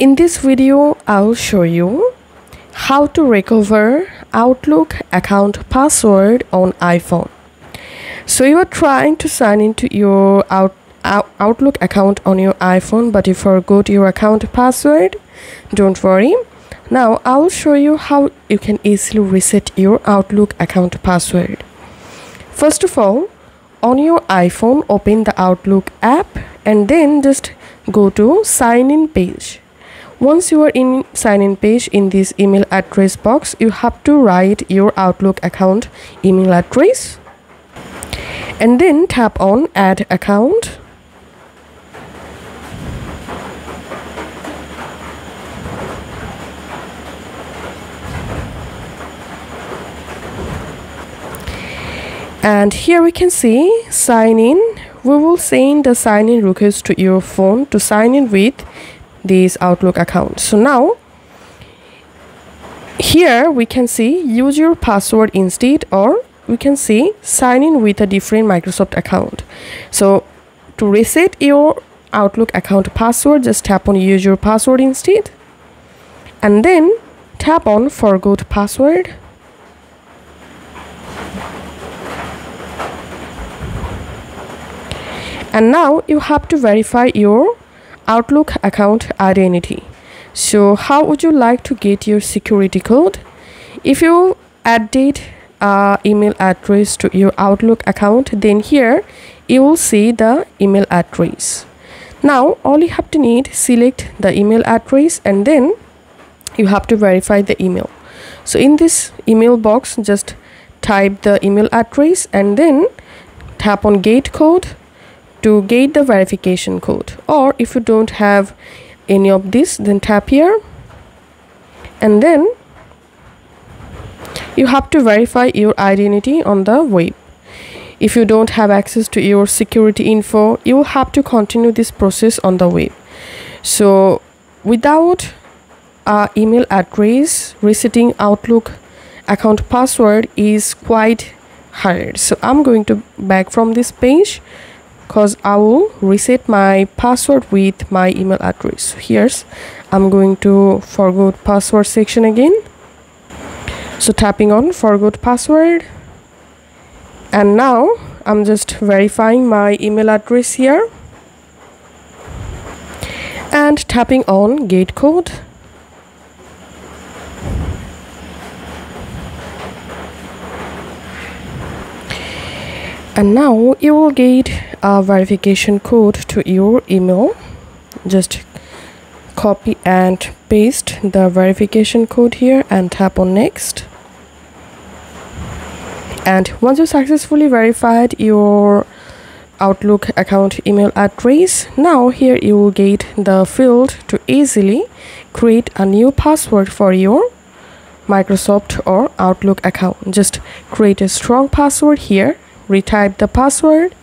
In this video, I'll show you how to recover Outlook account password on iPhone. So you are trying to sign into your Out Out Outlook account on your iPhone, but you forgot your account password. Don't worry. Now I'll show you how you can easily reset your Outlook account password. First of all, on your iPhone, open the Outlook app and then just go to sign in page once you are in sign in page in this email address box you have to write your outlook account email address and then tap on add account. And here we can see sign in we will send the sign in request to your phone to sign in with this outlook account so now here we can see use your password instead or we can see sign in with a different microsoft account. So to reset your outlook account password just tap on use your password instead and then tap on forgot password. And now you have to verify your Outlook account identity. So how would you like to get your security code? If you added uh, email address to your Outlook account, then here you will see the email address. Now all you have to need select the email address and then you have to verify the email. So in this email box, just type the email address and then tap on get code to get the verification code. Or if you don't have any of this then tap here. And then you have to verify your identity on the web. If you don't have access to your security info you will have to continue this process on the web. So without uh, email address resetting outlook account password is quite hard. So i'm going to back from this page because I will reset my password with my email address. Here's I'm going to forgot password section again. So tapping on forgot password. And now I'm just verifying my email address here. And tapping on gate code and now you will get a verification code to your email. Just copy and paste the verification code here and tap on next. And once you successfully verified your outlook account email address now here you will get the field to easily create a new password for your microsoft or outlook account. Just create a strong password here retype the password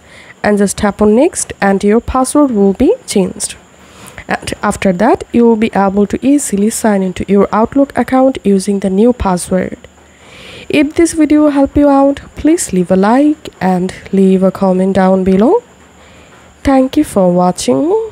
and just tap on next and your password will be changed. And after that you will be able to easily sign into your outlook account using the new password. If this video helped you out please leave a like and leave a comment down below. Thank you for watching